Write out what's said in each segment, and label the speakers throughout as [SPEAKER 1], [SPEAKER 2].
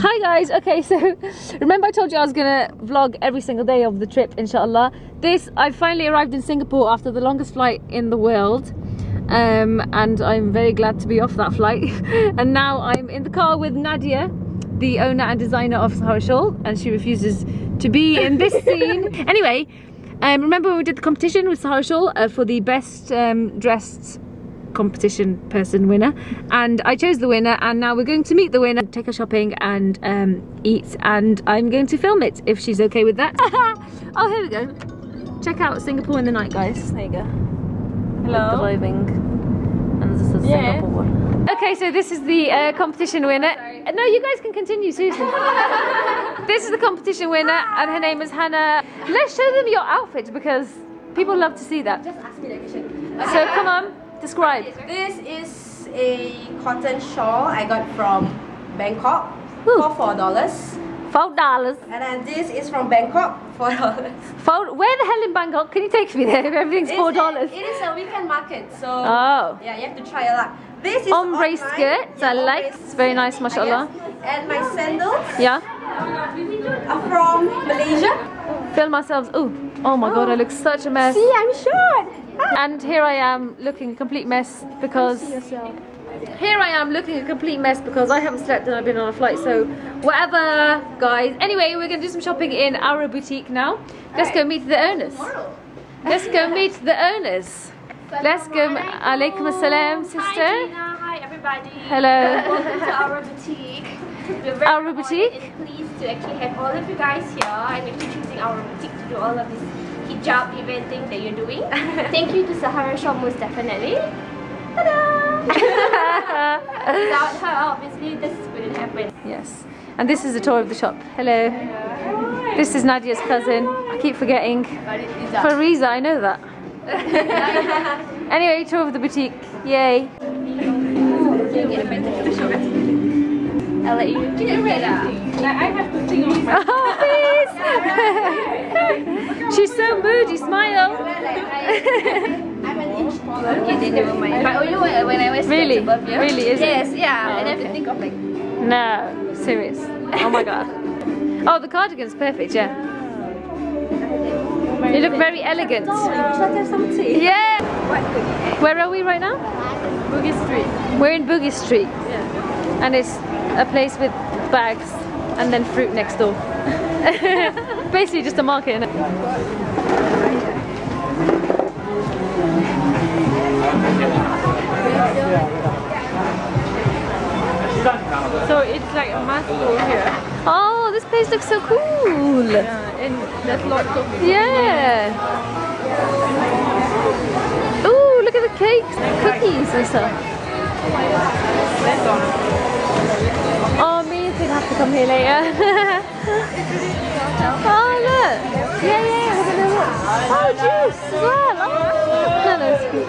[SPEAKER 1] Hi guys, okay, so remember I told you I was gonna vlog every single day of the trip, inshallah. This, I finally arrived in Singapore after the longest flight in the world. Um, and I'm very glad to be off that flight. and now I'm in the car with Nadia, the owner and designer of Sahara Shawl, and she refuses to be in this scene. Anyway, um, remember when we did the competition with Sahara Shawl uh, for the best um, dressed competition person winner. And I chose the winner and now we're going to meet the winner. Take her shopping and um, eat and I'm going to film it if she's okay with that. Oh here we go. Check out Singapore in the night guys. There you go. Hello? Driving and this is yeah. Singapore okay so this is the uh, competition winner. No you guys can continue seriously this is the competition winner and her name is Hannah. Let's show them your outfit because people love to see that.
[SPEAKER 2] Just ask me question.
[SPEAKER 1] So come on Describe.
[SPEAKER 2] This is a cotton shawl I got from Bangkok Ooh. for four dollars.
[SPEAKER 1] Four dollars.
[SPEAKER 2] And then this is from Bangkok, four dollars.
[SPEAKER 1] Four? Where the hell in Bangkok? Can you take me there if everything's four dollars?
[SPEAKER 2] It is a weekend market, so
[SPEAKER 1] oh.
[SPEAKER 2] yeah, you have to try a lot. This is
[SPEAKER 1] ombre skirt. Yeah, I like. It's very nice, mashallah.
[SPEAKER 2] And my sandals.
[SPEAKER 1] Yeah.
[SPEAKER 2] Are from Malaysia.
[SPEAKER 1] Film ourselves. Ooh. Oh my oh. god, I oh. look such a mess.
[SPEAKER 2] See, I'm short.
[SPEAKER 1] And here I am looking a complete mess because here I am looking a complete mess because I haven't slept and I've been on a flight so whatever guys. Anyway we're gonna do some shopping in our boutique now. Let's go meet the owners. Let's go meet the owners. Let's go alaikum assalam sister.
[SPEAKER 3] Hi Gina. Hi everybody.
[SPEAKER 1] Hello.
[SPEAKER 3] Welcome to our boutique. We're very
[SPEAKER 1] our boutique?
[SPEAKER 3] pleased to actually have all of you guys here. And actually choosing our boutique to do all of this hijab event thing that you're doing. Thank you to Sahara Shawl most definitely. Without her, obviously, this wouldn't happen.
[SPEAKER 1] Yes. And this is a tour of the shop. Hello. This is Nadia's cousin. I keep forgetting. Fariza, I know that. anyway, tour of the boutique. Yay.
[SPEAKER 3] I'll let you get rid of I have to think of my
[SPEAKER 1] Oh, please! She's so moody, smile!
[SPEAKER 3] I'm an inch taller. Okay, then never mind. But you know when I was
[SPEAKER 1] really?
[SPEAKER 3] above you?
[SPEAKER 1] Really, is
[SPEAKER 3] yes,
[SPEAKER 1] it?
[SPEAKER 3] Yes, yeah. Oh, and I have to think of like...
[SPEAKER 1] No, serious. Oh my god. Oh, the cardigan's perfect, yeah. Oh you look very elegant. Yeah. Where are we right now?
[SPEAKER 3] Bugis Street.
[SPEAKER 1] We're in Bugis Street.
[SPEAKER 3] Yeah.
[SPEAKER 1] And it's a place with bags and then fruit next door. Basically just a market,
[SPEAKER 3] So it's like a go here.
[SPEAKER 1] Oh, this place looks so cool.
[SPEAKER 3] Yeah, and there's lots of
[SPEAKER 1] Yeah. Ooh, look at the cakes, cookies and stuff. To come here later. oh, look. Yeah, yeah, we're gonna look. Oh, juice as well. Oh, no, no, cute.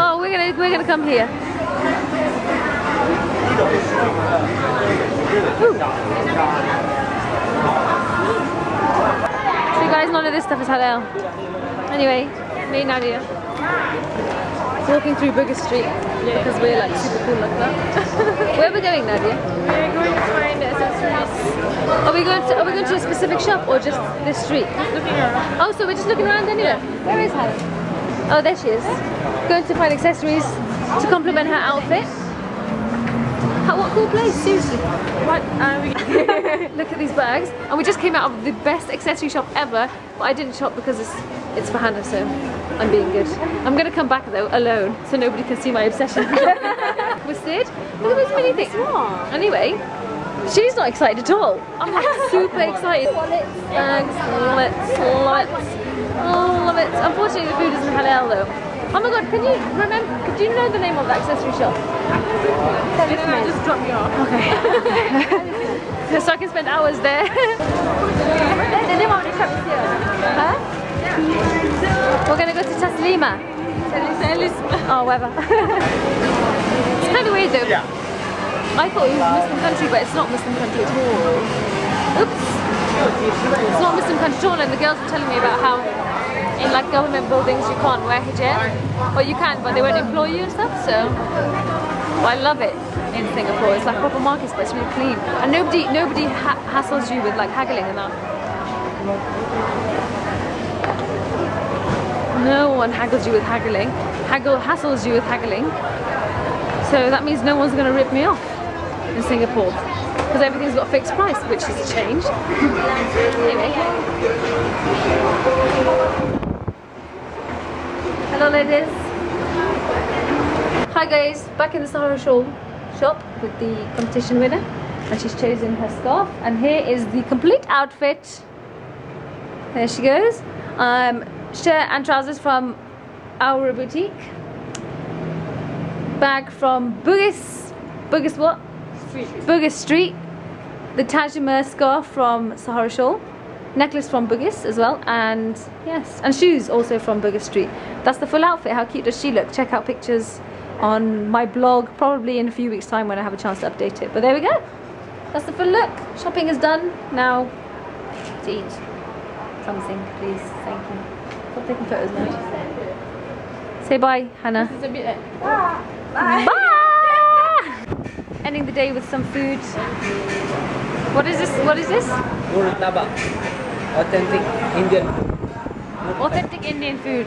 [SPEAKER 1] Oh, we're gonna, we're gonna come here. Ooh. So you guys, none of this stuff is halal. Anyway, me and Nadia walking through Bugis Street yeah. because we're like super cool like that. Where are we going, Nadia?
[SPEAKER 3] We're going to find accessories.
[SPEAKER 1] Are we going to Are we going to a specific shop or just this street?
[SPEAKER 3] Just looking around.
[SPEAKER 1] Oh, so we're just looking around anyway. Yeah. Where is Helen? Oh, there she is. Going to find accessories to complement her outfit. How, what cool place, seriously.
[SPEAKER 3] What?
[SPEAKER 1] Look at these bags. And we just came out of the best accessory shop ever, but I didn't shop because it's it's for Hannah, so I'm being good. I'm gonna come back though, alone, so nobody can see my obsession. With Sid, look at those many things. Anyway, she's not excited at all. I'm like super excited. Thanks, love it. Oh, love it. Unfortunately, the food isn't halal though. Oh my god, can you remember, do you know the name of that accessory shop?
[SPEAKER 3] no, just drop me off.
[SPEAKER 1] Okay. so I can spend hours there.
[SPEAKER 3] the name of the shop is here.
[SPEAKER 1] Huh? We're gonna go to Taslima. Oh, whatever. it's kind of weird though. Yeah. I thought it was Muslim country, but it's not Muslim country at all. Oops. It's not Muslim country at all, and the girls were telling me about how in like government buildings you can't wear hijab. Well, you can, but they won't employ you and stuff, so well, I love it. in Singapore. It's like proper markets, but it's really clean, and nobody nobody ha- hassles you with like haggling and that. No one haggles you with haggling. Haggle hassles you with haggling. So that means no one's going to rip me off in Singapore because everything's got a fixed price, which is a change. anyway. Hello, ladies. Hi, guys. Back in the Sahara Shawl shop with the competition winner, and she's chosen her scarf. And here is the complete outfit. There she goes. Um, shirt and trousers from our boutique. Bag from Bugis. Bugis what?
[SPEAKER 3] Street.
[SPEAKER 1] Bugis Street. The Tajima scarf from Sahara Shawl. Necklace from Bugis as well. And yes, and shoes also from Bugis Street. That's the full outfit. How cute does she look? Check out pictures on my blog probably in a few weeks time when I have a chance to update it. But there we go. That's the full look. Shopping is done. Now to eat something, please. Thank you. Stop taking photos now. Say bye, Hannah.
[SPEAKER 3] It's a bit like,
[SPEAKER 1] Bye. Ending the day with some food. What is this? What is this?
[SPEAKER 4] Murtabak. Authentic Indian food.
[SPEAKER 1] Authentic Indian food.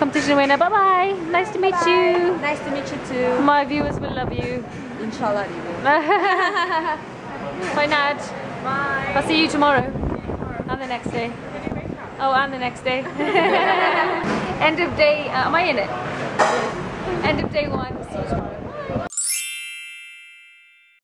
[SPEAKER 1] Competition winner. Bye bye. Nice to meet you.
[SPEAKER 2] Nice to meet you too.
[SPEAKER 1] My viewers will love you.
[SPEAKER 2] Inshallah, they will.
[SPEAKER 1] Bye, Nad.
[SPEAKER 2] Bye.
[SPEAKER 1] I'll see you tomorrow. And the next day. Oh, and the next day. End of day. Uh, am I in it? End of day one.